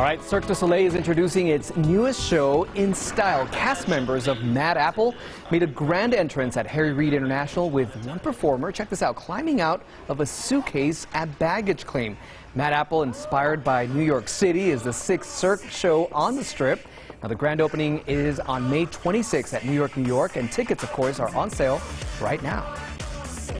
All right, Cirque du Soleil is introducing its newest show in style. Cast members of Mad Apple made a grand entrance at Harry Reid International with one performer, check this out, climbing out of a suitcase at baggage claim. Mad Apple, inspired by New York City, is the sixth Cirque show on the strip. Now, the grand opening is on May 26th at New York, New York, and tickets, of course, are on sale right now.